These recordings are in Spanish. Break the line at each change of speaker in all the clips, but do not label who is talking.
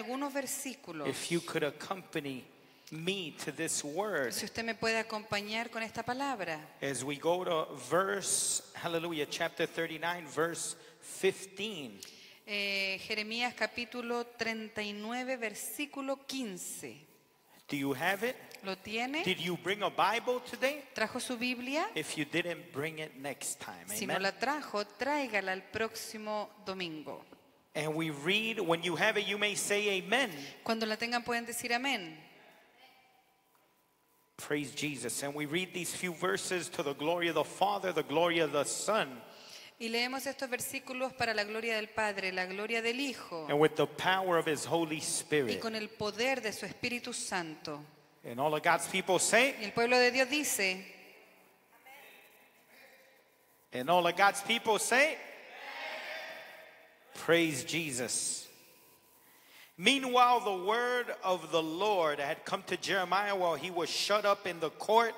algunos versículos.
If you could accompany me to this word
Si usted me puede acompañar con esta palabra.
as we go to verse, hallelujah, chapter 39, verse 15.
Eh, Jeremías capítulo 39 versículo 15.
Do you have it?
¿Lo tiene?
Did you bring a Bible today?
¿Trajo su Biblia?
If you didn't, bring it next time.
Si no
Amen.
la trajo, tráigala el próximo domingo.
And we read, when you have it, you may say amen.
Cuando la tengan pueden decir amén.
Praise Jesus. And we read these few verses to the glory of the Father, the glory of the Son,
Y leemos estos versículos para la gloria del Padre, la gloria del Hijo
and with the power of His Holy Spirit.
y con el poder de su Espíritu Santo.
And all of God's people say,
Y el pueblo de Dios dice,
and all of God's people say, Praise Jesus. Meanwhile, the word of the Lord had come to Jeremiah while he was shut up in the court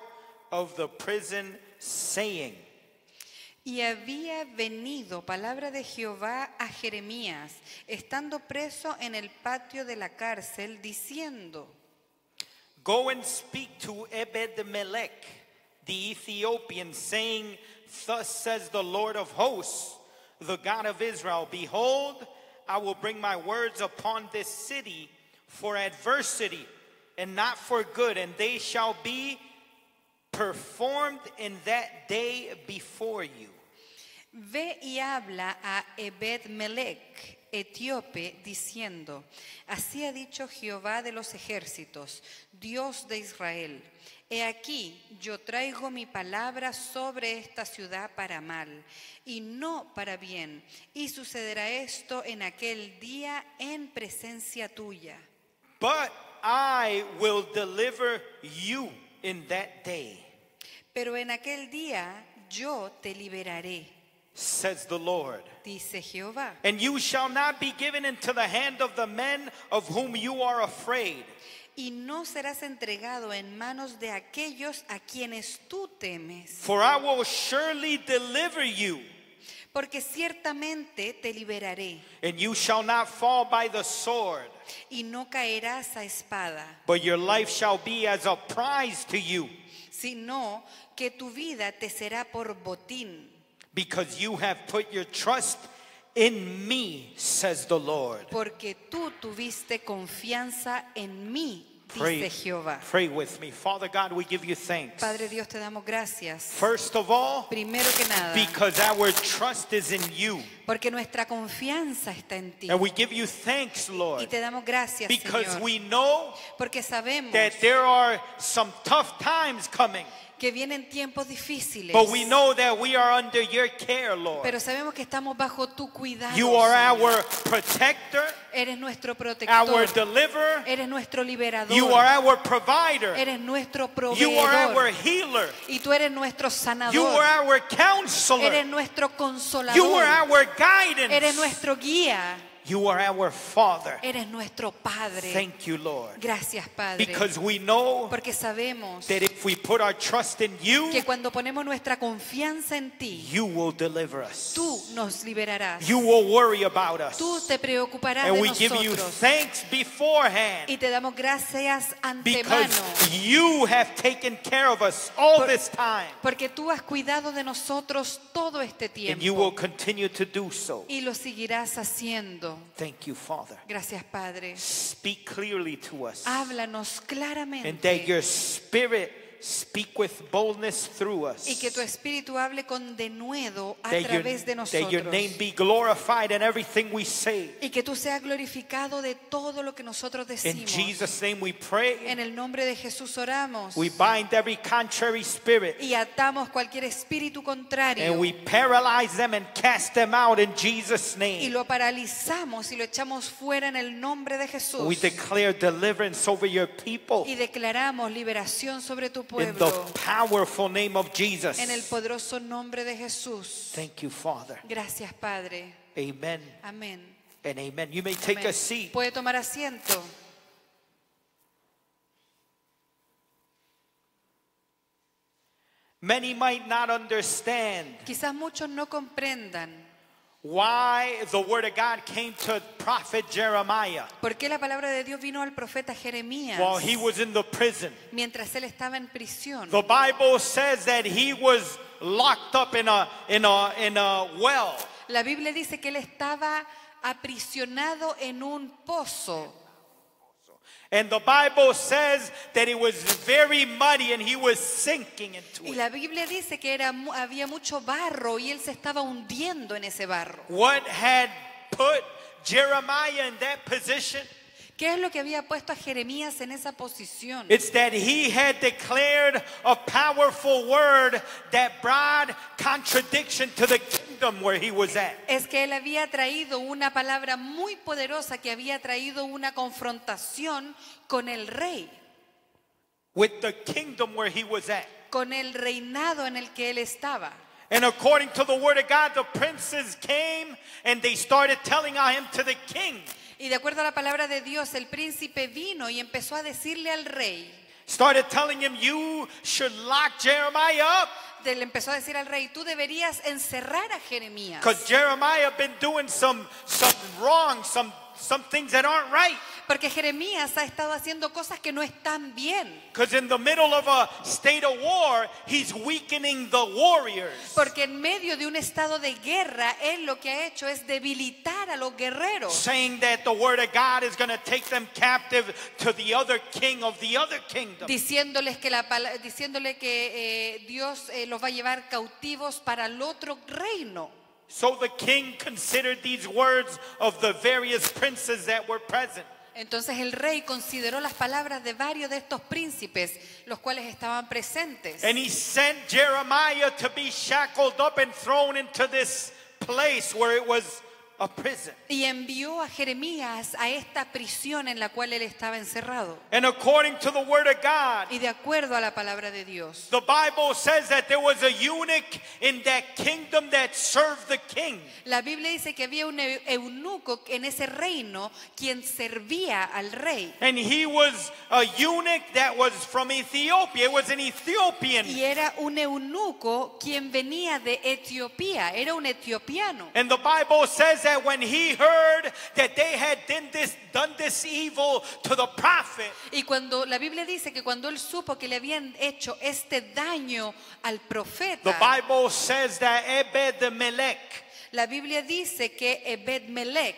of the prison, saying,
Y había venido palabra de Jehová a Jeremías, estando preso en el patio de la cárcel, diciendo,
Go and speak to Ebed Melech, the Ethiopian, saying, Thus says the Lord of hosts, the God of Israel, Behold, I will bring my words upon this city for adversity and not for good, and they shall be performed in that day before you.
Ve y habla a Ebed Melech, etíope, diciendo, Así ha dicho Jehová de los ejércitos, Dios de Israel. He aquí, yo traigo mi palabra sobre esta ciudad para mal y no para bien, y sucederá esto en aquel día en presencia tuya.
But I will deliver you in that day,
Pero en aquel día yo te liberaré,
says the Lord. And you shall not be given into the hand of the men of whom you are afraid.
Y no serás entregado en manos de aquellos a quienes tú temes,
For I will surely deliver you,
porque ciertamente te liberaré,
and you shall not fall by the sword,
y no caerás a espada,
but your life shall be as a prize to you,
sino que tu vida te será por botín,
because you have put your trust in me, says the Lord.
porque tú tuviste confianza en mí,
Pray,
dice Jehová.
pray with me. Father God, we give you thanks.
Padre Dios, te damos gracias.
First of all,
Primero que nada,
because our trust is in you.
porque nuestra confianza está en ti.
And we give you thanks, Lord.
Y te damos gracias,
because
Señor,
we know
porque sabemos
that there are some tough times coming.
Que vienen tiempos difíciles.
But we know that we are under your care, Lord.
Pero sabemos que estamos bajo tu cuidado.
You are
Señor.
our protector,
Eres nuestro
our
protector.
deliverer,
Eres nuestro liberador.
you are our provider,
Eres nuestro
you are our
proveedor.
healer,
Y tú eres nuestro
you
sanador.
are our
Eres
counselor,
nuestro
you
consolador.
are our
Eres
guidance,
nuestro guía.
You are our Father.
Eres nuestro Padre.
Thank you, Lord.
Gracias, Padre.
Because we know
Porque sabemos
that if we put our trust in you,
que cuando ponemos nuestra confianza en ti,
you will deliver us.
tú nos liberarás.
You will worry about us.
Tú te preocuparás
And
de
we give you
nosotros.
thanks beforehand.
Y te damos gracias
Because
antemano.
you have taken care of us all
Por-
this time.
Porque tú has cuidado de nosotros todo este
And you will
tiempo.
continue to do so.
Y lo seguirás haciendo.
Thank you, Father.
Gracias, Padre.
Speak clearly to us.
Háblanos
And that your spirit speak with boldness through us.
Y que tu Espíritu hable con denuedo a
That your,
través de
that your name
nosotros.
be glorified in everything we say.
Y que tú seas glorificado de todo lo que nosotros
In
decimos.
Jesus' name we pray.
En el nombre de Jesús oramos.
We bind every contrary spirit.
Y atamos cualquier espíritu contrario.
And we paralyze them and cast them out in Jesus'
Y
name.
lo paralizamos y lo echamos fuera en el nombre de Jesús.
We declare deliverance over your people.
Y declaramos liberación sobre tu
In the
pueblo.
powerful name of Jesus.
En el poderoso nombre de Jesús.
Thank you, Father.
Gracias, Padre.
Amen
Amén.
and amen. You may take
Amén.
a seat.
Puede tomar asiento.
Many might not understand
Quizás muchos no comprendan
why the word of God came to prophet Jeremiah
por qué la palabra de Dios vino al profeta Jeremías
while he was in the prison.
mientras él estaba en prisión.
The Bible says that he was locked up in a in a in a well.
La Biblia dice que él estaba aprisionado en un pozo.
And the Bible says that it was very muddy and he was sinking into it.
Y la Biblia dice que era, había mucho barro y él se estaba hundiendo en ese barro.
What had put Jeremiah in that position?
¿Qué es lo que había puesto a Jeremías en esa posición?
It's that he had declared a powerful word that brought contradiction to the kingdom where he was at.
Es que él había traído una palabra muy poderosa que había traído una confrontación con el rey,
With the kingdom where he was at.
con el reinado en el que él estaba.
And according to the word of God, the princes came and they started telling him to the king.
Y de acuerdo a la palabra de Dios, el príncipe vino y empezó a decirle al rey,
Started telling him, You should lock Jeremiah up.
le empezó a decir al rey, tú deberías encerrar a Jeremías.
Because Jeremiah been doing some, some wrong, some, some things that aren't right.
Porque Jeremías ha estado haciendo cosas que no están bien.
Because in the middle of a state of war, he's weakening the warriors.
Porque en medio de un estado de guerra, él lo que ha hecho es debilitar a los guerreros.
saying that the word of God is going to take them captive to the other king of the other kingdom.
Diciéndoles que, la, diciéndole que eh, Dios eh, los va a llevar cautivos para el otro reino.
So the king considered these words of the various princes that were present.
Entonces el rey consideró las palabras de varios de estos príncipes, los cuales estaban presentes.
And he sent Jeremiah to be shackled up and thrown into this place where it was a prison.
Y envió a Jeremías a esta prisión en la cual él estaba encerrado.
And according to the word of God,
Y de acuerdo a la palabra de Dios,
the Bible says that there was a eunuch in that kingdom that served the king.
la Biblia dice que había un eu- eunuco en ese reino quien servía al rey.
And he was a eunuch that was from Ethiopia. It was an Ethiopian.
Y era un eunuco quien venía de Etiopía, era un etiopiano.
And the Bible says that when he heard that they had done this, done this evil to the prophet,
Y cuando la Biblia dice que cuando él supo que le habían hecho este daño al
the
profeta,
Bible says that Ebed Melech
la Biblia dice que Ebed Melech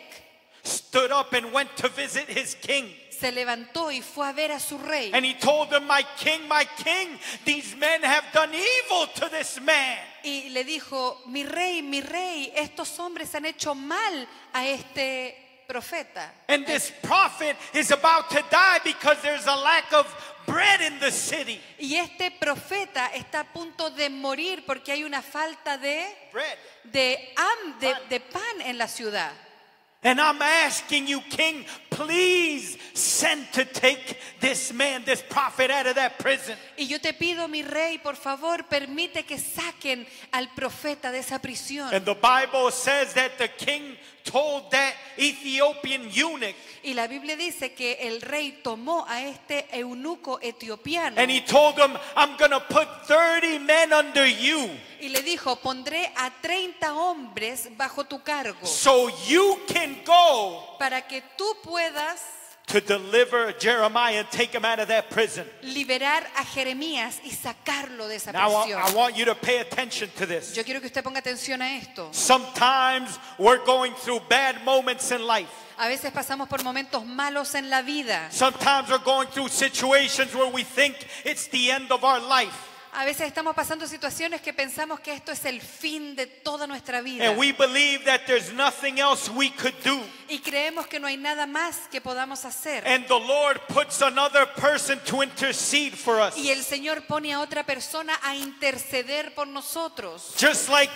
stood up and went to visit his king.
se levantó y fue a ver a su rey.
And he told him, My king, my king, these men have done evil to this man.
Y le dijo, mi rey, mi rey, estos hombres han hecho mal a este profeta.
And this prophet is about to die because there's a lack of bread in the city.
Y este profeta está a punto de morir porque hay una falta de,
Bread.
de, de, de pan en la ciudad.
And I'm asking you, King, please send to take this man, this prophet out of that prison.
Y yo te pido, mi rey, por favor, permite que saquen al profeta de esa prisión.
And the Bible says that the king told that Ethiopian eunuch,
Y la Biblia dice que el rey tomó a este eunuco etiopiano
and he told him, I'm going to put 30 men under you
y le dijo, pondré a 30 hombres bajo tu cargo
so you can go
para que tú puedas
to deliver Jeremiah and take him out of that prison.
liberar a Jeremías y sacarlo de esa
Now,
prisión.
I want you to pay attention to this.
Yo quiero que usted ponga atención a esto.
Sometimes we're going through bad moments in life.
A veces pasamos por momentos malos en la vida.
Sometimes we're going through situations where we think it's the end of our life.
A veces estamos pasando situaciones que pensamos que esto es el fin de toda nuestra vida.
And we believe that there's nothing else we could do.
Y creemos que no hay nada más que podamos hacer.
And the Lord puts another person to intercede for us.
Y el Señor pone a otra persona a interceder por nosotros.
Just like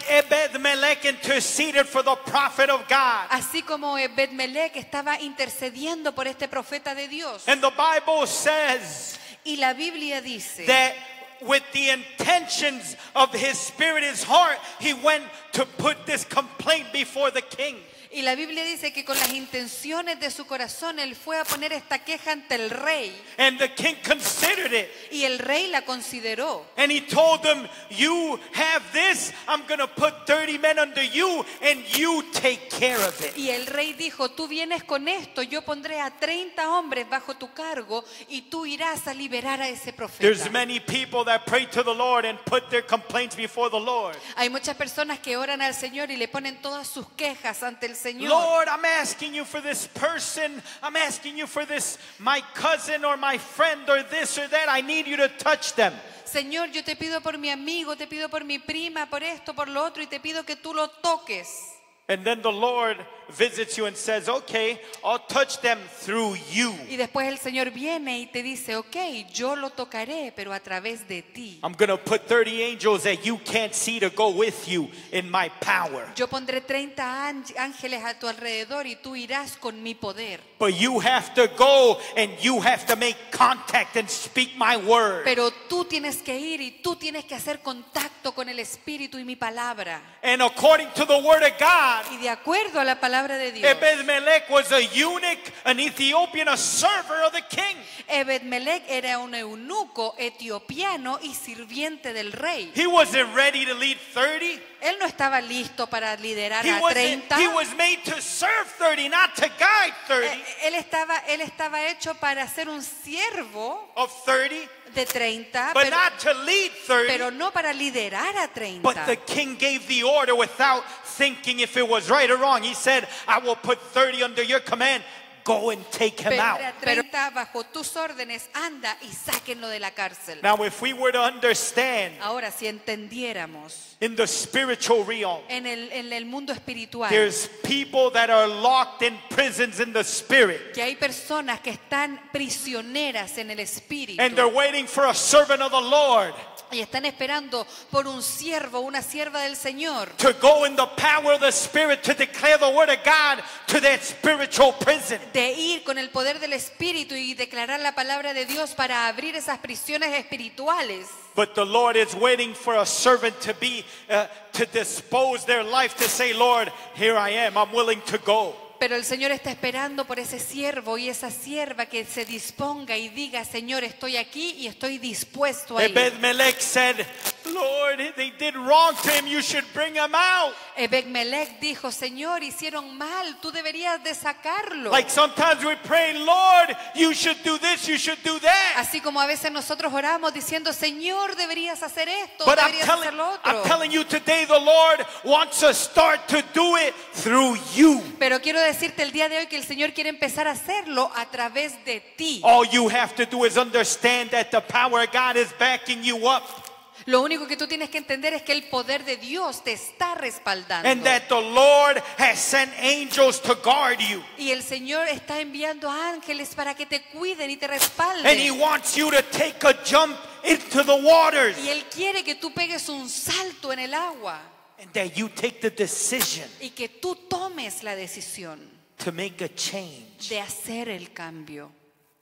interceded for the prophet of God.
Así como Ebed Melech estaba intercediendo por este profeta de Dios.
And the Bible says
Y la Biblia dice
that with the intentions of his spirit, his heart, he went to put this complaint before the king.
Y la Biblia dice que con las intenciones de su corazón él fue a poner esta queja ante el rey
And the king considered it.
y el rey la consideró.
And he told them, You have this, I'm going to put 30 men under you, and you take care of it.
Y el rey dijo, tú vienes con esto, yo pondré a 30 hombres bajo tu cargo y tú irás a liberar a ese
There's
profeta.
many people that pray to the Lord and put their complaints before the Lord.
Hay muchas personas que oran al Señor y le ponen todas sus quejas ante el Señor.
Lord, I'm asking you for this person. I'm asking you for this, my cousin or my friend or this or that. I need you to touch them.
Señor, yo te pido por mi amigo, te pido por mi prima, por esto, por lo otro, y te pido que tú lo toques.
And then the Lord visits you and says, Okay, I'll touch them through you.
Y después el Señor viene y te dice, ok, yo lo tocaré, pero a través de ti.
I'm going to put 30 angels that you can't see to go with you in my power.
Yo pondré 30 ángeles a tu alrededor y tú irás con mi poder.
But you have to go and you have to make contact and speak my word.
Pero tú tienes que ir y tú tienes que hacer contacto con el Espíritu y mi palabra.
And according to the word of God,
Y de acuerdo a la palabra de Dios,
Ebed-Melech was a eunuch, an Ethiopian, a server of the king.
Ebed-Melech era un eunuco etiopiano y sirviente del rey.
He wasn't ready to lead 30.
Él no estaba listo para liderar
He
a
wasn't
30.
he was made to serve 30, not to guide 30
Eh, Él estaba, él estaba hecho para ser un siervo
of 30,
de 30,
but
pero,
not to lead 30.
pero no para liderar a 30.
But the king gave the order without thinking if it was right or wrong. He said, I will put 30 under your command. Go and take him out.
Pero bajo tus órdenes, anda y sáquenlo de la cárcel.
Now, if we were to understand
Ahora, si entendiéramos
in the spiritual realm,
en el, en el mundo espiritual
there's people that are locked in prisons in the spirit.
que hay personas que están prisioneras en el espíritu
And they're waiting for a servant of the Lord
y están esperando por un siervo, una sierva del Señor,
to go in the power of the Spirit to declare the word of God to that spiritual prison.
de ir con el poder del espíritu y declarar la palabra de Dios para abrir esas prisiones espirituales.
But the Lord is waiting for a servant to be, uh, to dispose their life to say, Lord, here I am, I'm willing to go.
Pero el Señor está esperando por ese siervo y esa sierva que se disponga y diga, Señor, estoy aquí y estoy dispuesto a ir.
Ebed-Melech said, Lord, they did wrong to him, you should bring him out.
Ebed-Melech dijo, Señor, hicieron mal, tú deberías de sacarlo.
Like sometimes we pray, Lord, you should do this, you should do that.
Así como a veces nosotros oramos diciendo, Señor, deberías hacer esto,
But I'm
deberías
telling,
hacer lo
I'm
otro.
telling you today, the Lord wants start to do it through you.
Pero quiero decirte el día de hoy que el Señor quiere empezar a hacerlo a través de ti.
All you have to do is understand that the power of God is backing you up
Lo único que tú tienes que entender es que el poder de Dios te está respaldando.
and that the Lord has sent angels to guard you.
Y el Señor está enviando ángeles para que te cuiden y te
And He
respalden.
wants you to take a jump into the waters
Y Él quiere que tú pegues un salto en el agua
and that you take the decision
y que tú tomes la decisión
to make a change.
de hacer el cambio.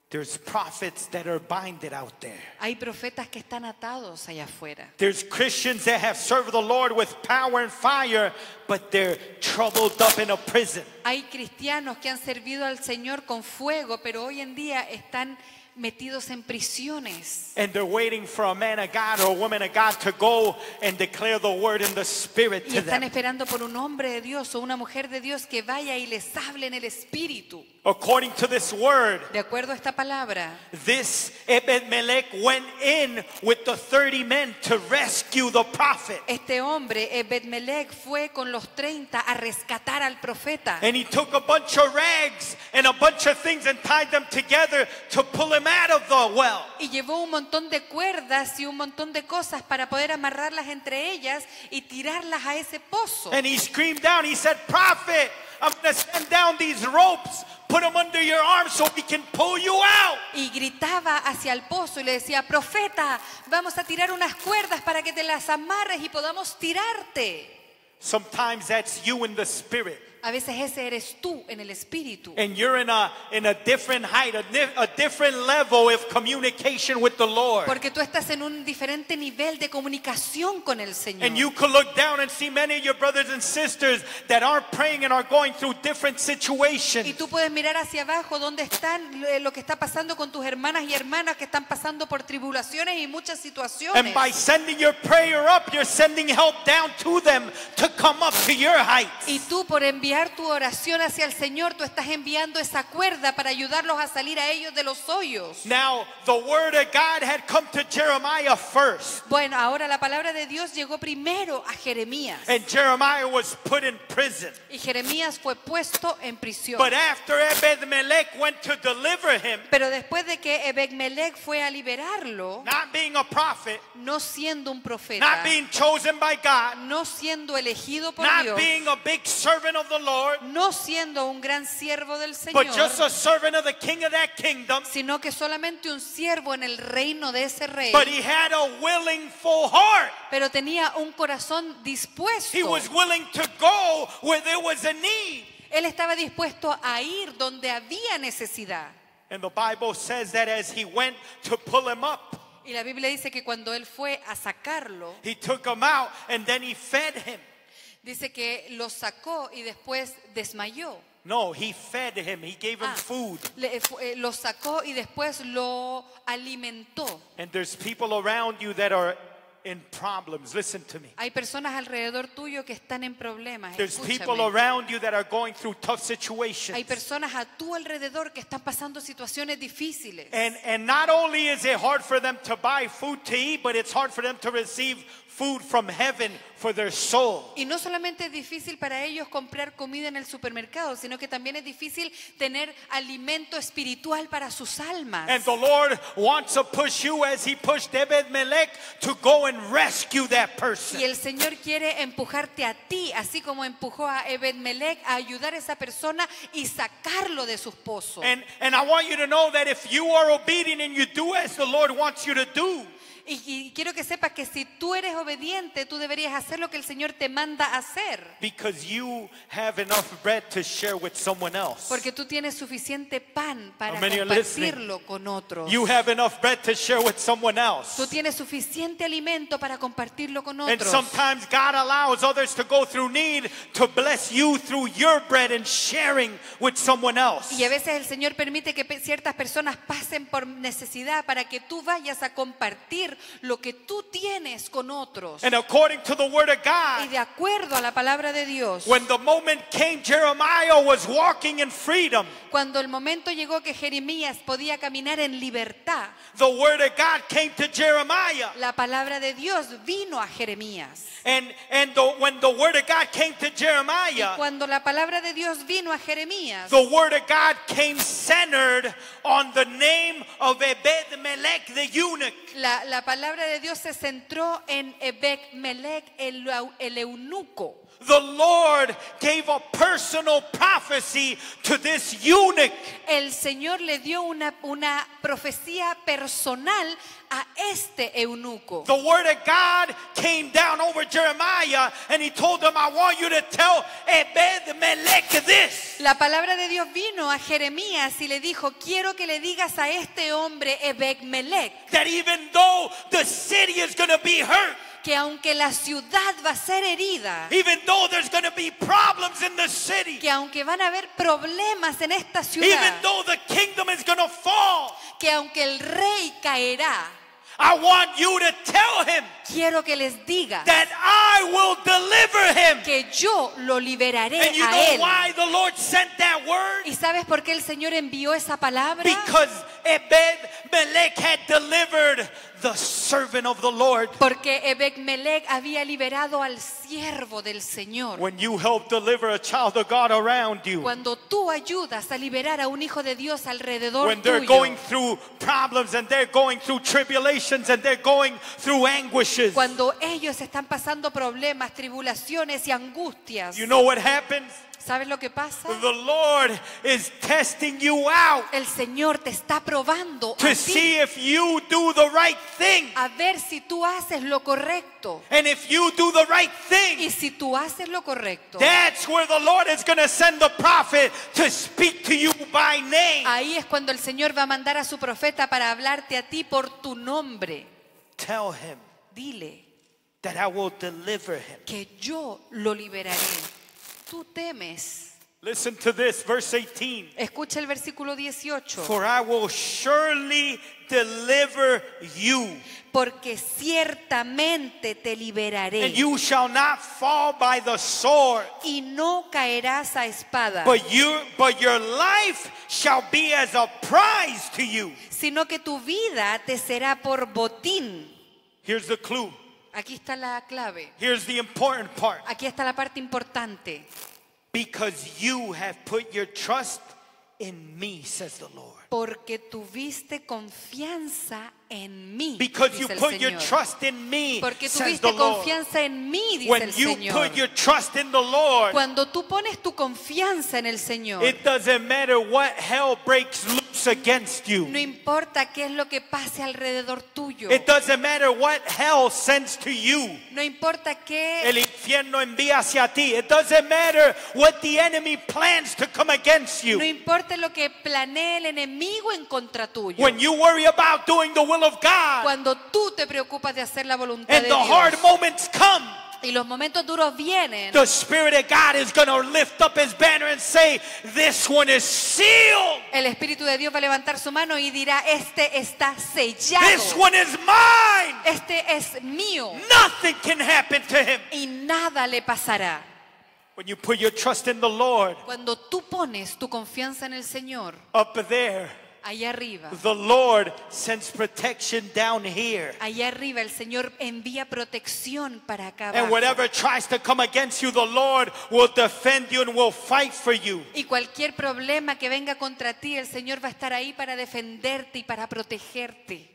There's prophets that are binded out there.
Hay profetas que están atados allá afuera.
There's Christians that have served the Lord with power and fire, but they're troubled up in a prison.
Hay cristianos que han servido al Señor con fuego, pero hoy en día están metidos en prisiones.
And they're waiting for a man of God or a woman of God to go and declare the word in the spirit
Y
to
están
them.
esperando por un hombre de Dios o una mujer de Dios que vaya y les hable en el espíritu.
According to this word,
De acuerdo a esta palabra,
this Ebed-Melech went in with the 30 men to rescue the prophet.
este hombre, Ebed-Melech, fue con los 30 a rescatar al profeta.
And he took a bunch of rags and a bunch of things and tied them together to pull him out of the well.
Y llevó un montón de cuerdas y un montón de cosas para poder amarrarlas entre ellas y tirarlas a ese pozo.
And he screamed down, he said, Prophet, I'm going to send down these ropes, put them under your arms so we can pull you out.
Y gritaba hacia el pozo y le decía, profeta, vamos a tirar unas cuerdas para que te las amarres y podamos tirarte.
Sometimes that's you in the spirit.
A veces ese eres tú en el espíritu.
And you're in a in a different height, a, a different level of communication with the Lord.
Porque tú estás en un diferente nivel de comunicación con el Señor.
And you can look down and see many of your brothers and sisters that are praying and are going through different
Y
situations.
tú puedes mirar hacia abajo donde están lo- que está pasando con tus hermanas y hermanas que están pasando por tribulaciones y muchas situaciones.
And by sending your prayer up, you're sending help down to them to come up to your heights.
Y tú por enviar tu oración hacia el Señor, tú estás enviando esa cuerda para ayudarlos a salir a ellos de los hoyos.
Now, the word of God had come to Jeremiah first.
Bueno, ahora la palabra de Dios llegó primero a Jeremías.
And Jeremiah was put in prison.
Y Jeremías fue puesto en prisión.
But after Ebed-Melech went to deliver him,
Pero después de que Ebed-Melech fue a liberarlo,
not being a prophet,
no siendo un profeta,
not being chosen by God,
no siendo elegido por
not
Dios,
being a big servant of the Lord,
no siendo un gran siervo del
but just
Señor,
a servant of the king of that kingdom.
sino que solamente un siervo en el reino de ese rey,
But he had a willing, full heart.
pero tenía un corazón dispuesto.
He was willing to go where there was a need.
Él estaba dispuesto a ir donde había necesidad.
And the Bible says that as he went to pull him up,
Y la Biblia dice que cuando él fue a sacarlo,
he took him out and then he fed him.
Dice que lo sacó y después desmayó.
No, he fed him. He gave him
Ah,
food.
le- fu- eh, lo sacó y después lo alimentó.
And there's people around you that are in problems. Listen to me.
Hay personas alrededor tuyo que están en problemas.
There's people
escúchame.
around you that are going through tough
Hay
situations.
personas a tu alrededor que están pasando situaciones difíciles.
And and not only is it hard for them to buy food to eat, but it's hard for them to receive food from heaven for their soul.
Y no solamente es difícil para ellos comprar comida en el supermercado, sino que también es difícil tener alimento espiritual para sus almas.
And the Lord wants to push you as he pushed Ebed Melech to go and rescue that person.
Y el Señor quiere empujarte a ti, así como empujó a Ebed Melech a ayudar a esa persona y sacarlo de sus pozos.
And and I want you to know that if you are obedient and you do as the Lord wants you to do,
Y, y quiero que sepas que si tú eres obediente, tú deberías hacer lo que el Señor te manda hacer.
because you have enough bread to share with someone else.
Porque tú tienes suficiente pan para compartirlo con otros.
You have enough bread to share with someone else.
Tú tienes suficiente alimento para compartirlo con
And
otros.
sometimes God allows others to go through need to bless you through your bread and sharing with someone else.
Y a veces el Señor permite que ciertas personas pasen por necesidad para que tú vayas a compartir lo que tú tienes con otros.
And according to the word of
Y
God,
de acuerdo a la palabra de Dios,
when the moment came, Jeremiah was walking in freedom.
cuando el momento llegó que Jeremías podía caminar en libertad,
The word of God came to Jeremiah.
la palabra de Dios vino a Jeremías.
And, and the, when the word of God came to
Y
Jeremiah,
cuando la palabra de Dios vino a Jeremías,
the word of God came centered on the name of Ebed Melech, the eunuch.
la, la palabra de Dios se centró en Ebek Melech, el eunuco.
The Lord gave a personal prophecy to this eunuch.
El Señor le dio una, una profecía personal a este eunuco.
The word of God came down over Jeremiah and he told him, I want you to tell Ebed Melech this.
La palabra de Dios vino a Jeremías y le dijo, quiero que le digas a este hombre Ebek Melech
That even though the city is going to be hurt,
que aunque la ciudad va a ser herida,
even though there's going to be problems in the city,
que aunque van a haber problemas en esta
even
ciudad,
though the kingdom is going to fall,
que aunque el rey caerá,
I want you to tell him
quiero que les diga
that I will deliver him.
que yo lo liberaré
And you
a
know
él.
why the Lord sent that word?
¿Y sabes por qué el Señor envió esa palabra?
Because Ebed Melech had delivered the servant of the Lord.
Porque Ebek Melech había liberado al siervo del Señor.
When you help deliver a child of God around you,
Cuando tú ayudas a liberar a un hijo de Dios alrededor
when they're
tuyo,
going through problems and they're going through tribulations and they're going through anguishes,
cuando ellos están pasando problemas, tribulaciones y angustias,
you know what happens?
¿Sabes lo que pasa?
The Lord is testing you out
El Señor te está probando
to
a
see if you do the right thing.
a ver si tú haces lo correcto.
And if you do the right
Y
thing,
si tú haces lo correcto,
that's where the Lord is going to send the prophet to speak to you by name.
ahí es cuando el Señor va a mandar a su profeta para hablarte a ti por tu nombre.
Tell him
Dile
that I will deliver him.
que yo lo liberaré. Tú temes.
Listen to this, verse 18.
Escucha el versículo 18.
For I will surely deliver you,
Porque ciertamente te liberaré.
and you shall not fall by the sword,
y no caerás a espada,
but you but your life shall be as a prize to you.
sino que tu vida te será por botín.
Here's the clue.
Aquí está la clave.
Here's the important part.
Aquí está la parte importante.
Because you have put your trust in me, says the Lord.
Porque tuviste confianza en mí.
Because you put your trust in me,
Porque tuviste confianza en mí, dice
When
el
you
Señor.
put your trust in the Lord,
Cuando tú pones tu confianza en el Señor,
it doesn't matter what hell breaks loose against you.
no importa qué es lo que pase alrededor tuyo.
It doesn't matter what hell sends to you.
No importa qué
El infierno envía hacia ti. It doesn't matter what the enemy plans to come against
No
you.
importa lo que planee el enemigo en contra tuyo.
When you worry about doing the will of God
Cuando tú te preocupas de hacer la voluntad
and
de
the hard moments come,
y los momentos duros vienen,
the Spirit of God is going to lift up his banner and say, This one is sealed.
el Espíritu de Dios va a levantar su mano y dirá, este está
This
sellado,
one is mine.
este es mío
Nothing can happen to him.
y nada le pasará.
When you put your trust in the Lord,
Cuando tú pones tu confianza en el Señor,
up there,
allá arriba,
the Lord sends protection down here.
allá arriba el Señor envía protección para acá
And whatever tries to come against you, the Lord will defend you and will fight for you.
Y cualquier problema que venga contra ti, el Señor va a estar ahí para defenderte y para protegerte.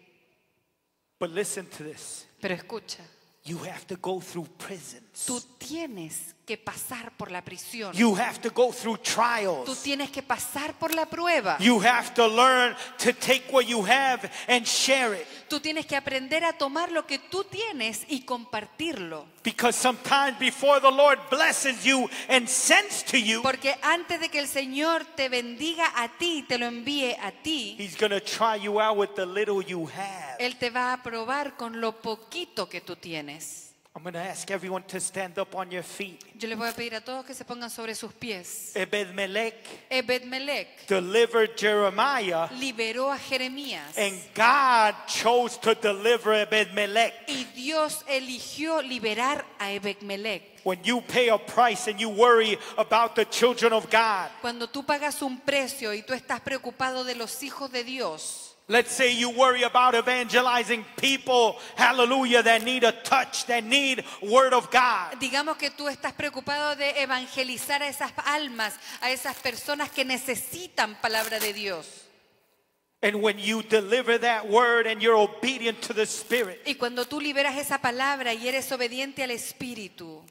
But listen to this.
Pero escucha,
You have to go through prisons.
tú tienes que pasar por la prisión.
You have to go through
Tú
trials.
tienes que pasar por la prueba.
You have to learn to take what you have and share it.
Tú tienes que aprender a tomar lo que tú tienes y compartirlo.
Because sometimes before the Lord blesses you and sends to you,
Porque antes de que el Señor te bendiga a ti te lo envíe a ti,
He's going to try you out with the little you have.
Él te va a probar con lo poquito que tú tienes.
I'm going to ask everyone to stand up on your feet.
Yo les voy a pedir a todos que se pongan sobre sus pies.
Ebed Melech
Ebed Melech
delivered Jeremiah,
liberó a Jeremías
and God chose to deliver
y Dios eligió liberar a Ebed Melech.
When you pay a price and you worry about the children of God,
Cuando tú pagas un precio y tú estás preocupado de los hijos de Dios,
let's say you worry about evangelizing people, hallelujah, that need a touch, that need word of God.
digamos que tú estás preocupado de evangelizar a esas almas, a esas personas que necesitan palabra de Dios.
And when you deliver that word and you're obedient to the Spirit,
Y cuando tú liberas esa palabra y eres obediente al Espíritu,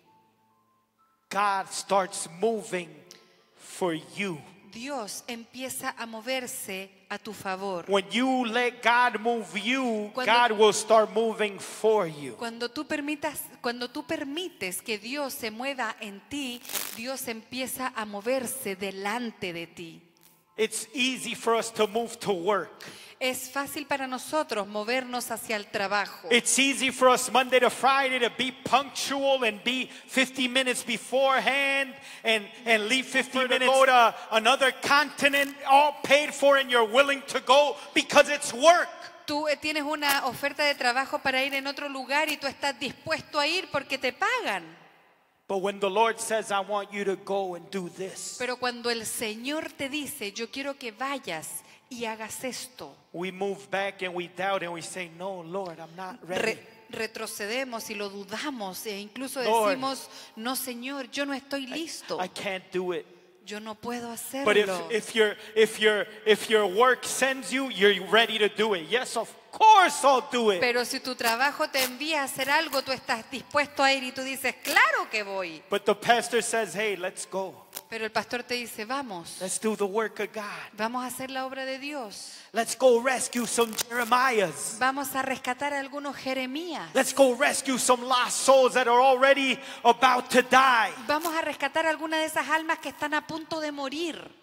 God starts moving for you.
Dios empieza a moverse a tu favor.
When you let God move you,
Cuando-
God will start moving for you.
Cuando tú permitas, cuando tú permites que Dios se mueva en ti, Dios empieza a moverse delante de ti.
It's easy for us to move to work.
Es fácil para nosotros movernos hacia el trabajo.
It's easy for us Monday to Friday to be punctual and be 50 minutes beforehand and, and leave 50 minutes to go to another continent, all paid for, and you're willing to go because it's work.
Tú eh, tienes una oferta de trabajo para ir en otro lugar y tú estás dispuesto a ir porque te pagan. Pero cuando el Señor te dice, yo quiero que vayas y hagas esto,
we move back and we doubt and we say, No, Lord, I'm not ready.
re- retrocedemos y lo dudamos e incluso decimos, no Señor, yo no estoy listo,
I can't do it.
yo no puedo
But if,
hacerlo.
if, your, if, your, if your work sends you, you're ready to do it. Yes, of course I'll do it.
Pero si tu trabajo te envía a hacer algo, tú estás dispuesto a ir y tú dices, claro que voy.
But the pastor says, hey, let's go.
Pero el pastor te dice, vamos,
Let's do the work of God.
vamos a hacer la obra de Dios.
Let's go rescue some Jeremiahs.
Vamos a rescatar a algunos Jeremías.
Let's go rescue some lost souls that are already about to die.
Vamos a rescatar algunas de esas almas que están a punto de morir.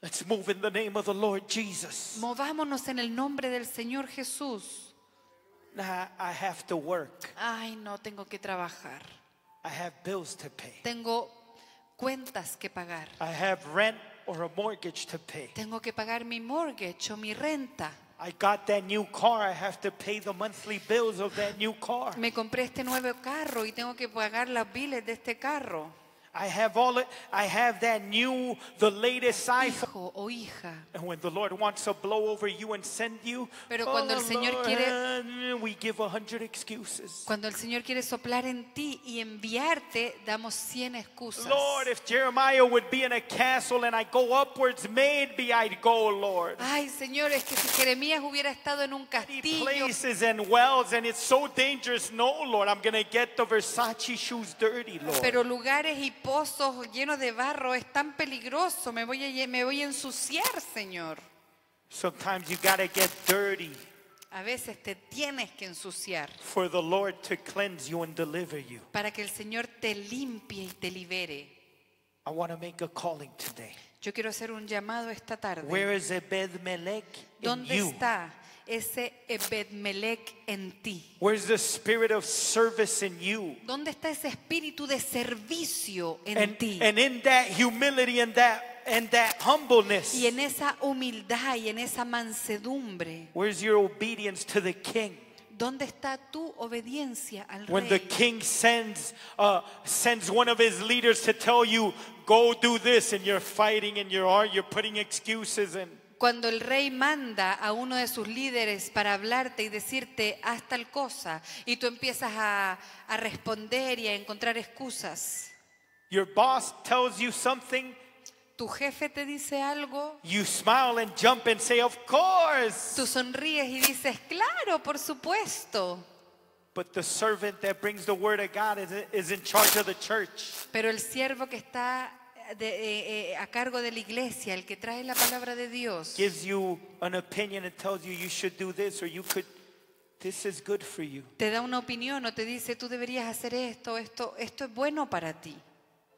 Let's move in the name of the Lord Jesus.
Movámonos en el nombre del Señor Jesús.
Now I have to work.
Ay, no, tengo que trabajar.
I have bills to pay.
Tengo cuentas que pagar.
I have rent or a mortgage to pay.
Tengo que pagar mi mortgage o mi renta.
I got that new car. I have to pay the monthly bills of that new car.
Me compré este nuevo carro y tengo que pagar las biles de este carro.
I have all it. I have that new, the latest iPhone.
Hijo o hija.
And when the Lord wants to blow over you and send you,
Pero cuando el
"Oh,
Señor
Lord,"
quiere-
we give a hundred excuses.
Cuando el Señor quiere soplar en ti y enviarte, damos 100 excusas.
Lord, if Jeremiah would be in a castle and I go upwards, maybe I'd go, Lord.
Ay, Señor, es que si Jeremías hubiera estado en un castillo,
places and wells, and it's so dangerous. No, Lord, I'm get the Versace shoes dirty, Lord.
pero lugares y pozos llenos de barro es tan peligroso, me voy a, me voy a ensuciar, Señor.
Sometimes you gotta get dirty
A veces te tienes que ensuciar
for the Lord to cleanse you and deliver you.
para que el Señor te limpie y te libere.
I want to make a calling today.
Yo quiero hacer un llamado esta tarde.
Where is Ebed Melech
¿Dónde está ese Ebedmelech en ti?
Where's the spirit of service in you?
¿Dónde está ese espíritu de servicio en
And,
ti?
and in that humility and that and that humbleness,
Y en esa humildad y en esa mansedumbre,
where's your obedience to the king?
¿dónde está tu obediencia al
When the king sends uh, sends one of his leaders to tell you, go do this, and you're fighting and you're you're putting excuses and
Cuando el rey manda a uno de sus líderes para hablarte y decirte haz tal cosa y tú empiezas a, a responder y a encontrar excusas,
your boss tells you something,
tu jefe te dice algo,
you smile and jump and say, of course.
tú sonríes y dices, claro, por supuesto.
But the servant that brings the word of God is, is in charge of the church.
Pero el siervo que está de- eh, eh, a cargo de la iglesia, el que trae la palabra de Dios,
Gives you an opinion and tells you you should do this or you could, this is good for you.
te da una opinión o te dice, tú deberías hacer esto, esto, esto es bueno para ti.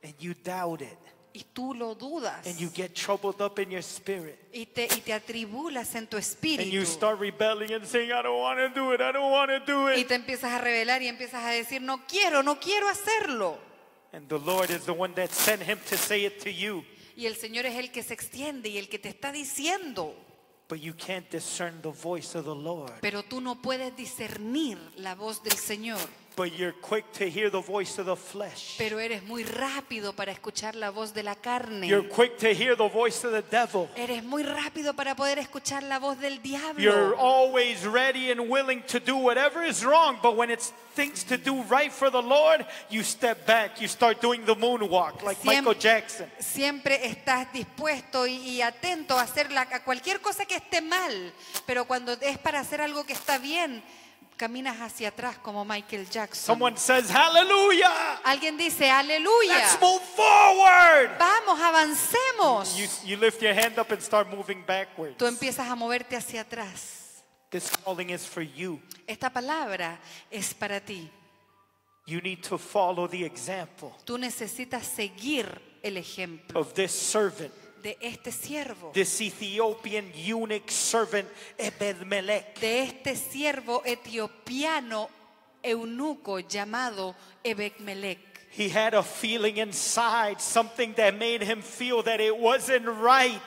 And you doubt it.
Y tú lo dudas.
And you get troubled up in your spirit.
Y te, y te atribulas en tu
And you
espíritu.
start rebelling and saying, I don't want to do it, I don't want to do
Y
it.
te empiezas a rebelar y empiezas a decir, no quiero, no quiero hacerlo.
And the Lord is the one that sent him to say it to you.
Y el Señor es el que se extiende y el que te está diciendo.
But you can't discern the voice of the Lord.
Pero tú no puedes discernir la voz del Señor.
But you're quick to hear the voice of the flesh.
Pero eres muy rápido para escuchar la voz de la carne.
You're quick to hear the voice of the devil.
Eres muy rápido para poder escuchar la voz del
You're
diablo.
always ready and willing to do whatever is wrong, but when it's things to do right for the Lord, you step back. You start doing the moonwalk like
Siem-
Michael Jackson.
Siempre estás dispuesto y, y atento a hacer la- a cualquier cosa que esté mal, pero cuando es para hacer algo que está bien, caminas hacia atrás como Michael Jackson.
Someone says, Hallelujah!
Alguien dice, aleluya,
Let's move forward!
vamos, avancemos.
You, you lift your hand up and start moving backwards.
Tú empiezas a moverte hacia atrás.
This calling is for you.
Esta palabra es para ti.
You need to follow the example
Tú necesitas seguir el ejemplo
of this servant,
de este siervo,
this Ethiopian eunuch servant, Ebed Melech.
de este siervo etiopiano eunuco llamado Ebekmelech.
He had a feeling inside, something that made him feel that it wasn't right.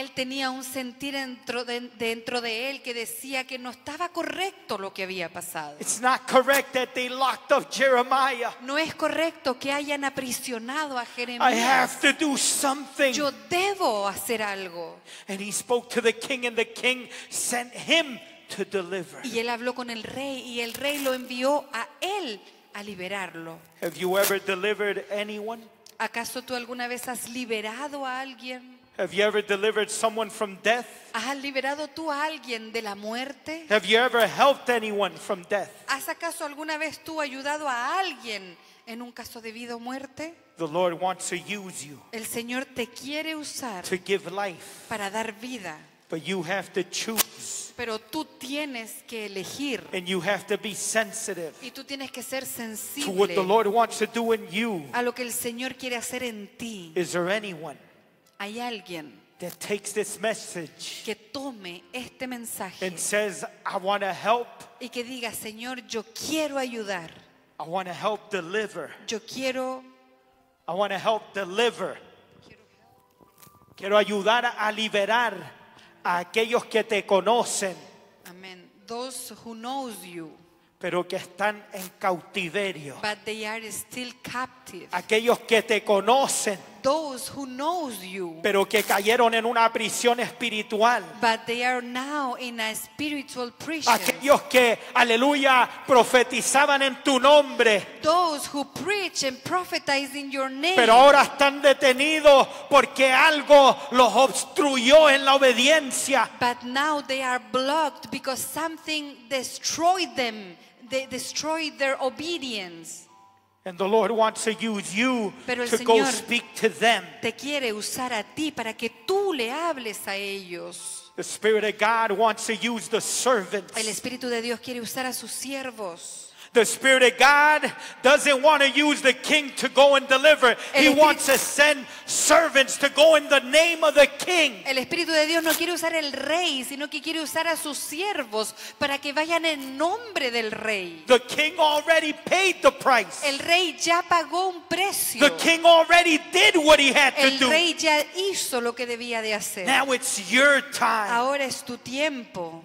Él tenía un sentir dentro de, dentro de él que decía que no estaba correcto lo que había pasado.
It's not correct that they locked up Jeremiah.
No es correcto que hayan aprisionado a
I
Jeremías.
have to do something.
Yo debo hacer algo.
And he spoke to the king, and the king sent him to deliver.
Y él habló con el rey y el rey lo envió a él a liberarlo.
Have you ever delivered anyone?
¿Acaso tú alguna vez has liberado a alguien?
Have you ever delivered someone from death?
¿Has liberado tú a alguien de la muerte?
Have you ever helped anyone from death?
¿Has acaso alguna vez tú ayudado a alguien en un caso de vida o muerte,
the Lord wants to use you
el Señor te quiere usar
to give life,
para dar vida,
but you have to choose
pero tú tienes que elegir
and you have to be sensitive
y tú tienes que ser
to what the
sensible
Lord wants to do in you.
a lo que el Señor quiere hacer en ti.
Is there anyone
Hay alguien
that takes this message
que tome este mensaje
and says, I want to help,
y que diga, Señor, yo quiero ayudar,
I want to help deliver,
yo quiero,
I want to help deliver. Quiero ayudar a liberar a aquellos que te conocen,
amén, those who knows you,
pero que están en cautiverio.
but they are still captive.
Aquellos que te conocen,
Those who knows you,
pero que cayeron en una prisión espiritual.
but they are now in a spiritual prison.
Aquellos que, aleluya, profetizaban en tu nombre,
Those who preach and in your name,
pero ahora están detenidos porque algo los obstruyó en la obediencia.
but now they are blocked because something destroyed them. They destroyed their obedience.
And the Lord wants to use you
Pero el
to go
Señor-
speak to them.
Te quiere usar a ti para que tú le hables a ellos.
The Spirit of God wants to use the servants.
El Espíritu de Dios quiere usar a sus siervos.
The Spirit of God doesn't want to use the king to go and deliver. He wants to send servants to go in the name of the king.
El Espíritu de Dios no quiere usar el rey, sino que quiere usar a sus siervos para que vayan en nombre del rey.
The king already paid the price.
El rey ya pagó un precio.
The king already did what he had to do.
El rey ya hizo lo que debía de hacer.
Now it's your time
Ahora es tu tiempo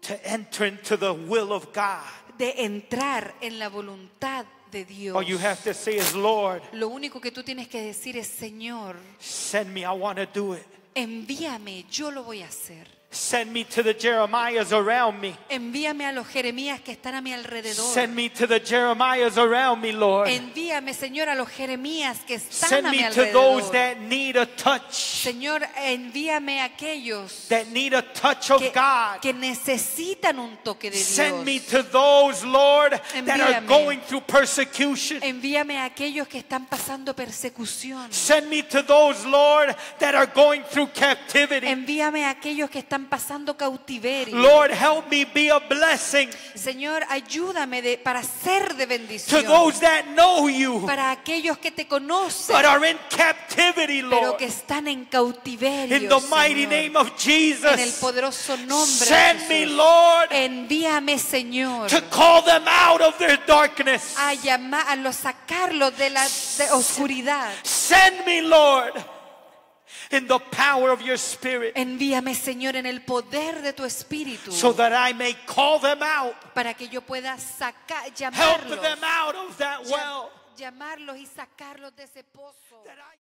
to enter into the will of God.
De entrar en la voluntad de Dios.
All you have to say is, Lord,
Lo único que tú tienes que decir es, Señor,
send me. I want to do it.
envíame, yo lo voy a hacer.
Send me to the Jeremiahs around me.
Envíame a los Jeremías que están a mi alrededor.
Send me to the Jeremiahs around me, Lord.
Envíame, Señor, a los Jeremías que están
Send
a mi
me to those
alrededor.
that need a touch,
Señor, envíame a aquellos
that need a touch of
que,
God.
que necesitan un toque de
Send me
Dios.
to those, Lord, that are
Envíame.
going through persecution.
Envíame a aquellos que están pasando persecución.
Send me to those, Lord, that are going through captivity.
Envíame a aquellos que están pasando cautiverio.
Lord, help me be a blessing
Señor, ayúdame de, para ser de
to
bendición.
those that know you
Para aquellos que te conocen,
but are in captivity,
pero
Lord.
que están en cautiverio.
In the mighty
Señor.
name of
en el
Jesus,
poderoso nombre de
send me,
Jesús.
Lord,
Envíame, Señor,
to call them out of their darkness.
a llamarlos, sacarlos de la de oscuridad.
Send me, Lord, in the power of your spirit
Envíame, Señor, en el poder de tu espíritu,
so that I may call them out,
para que yo pueda sacar,
help
llamarlos,
them out of that well.
llamarlos y sacarlos de ese pozo.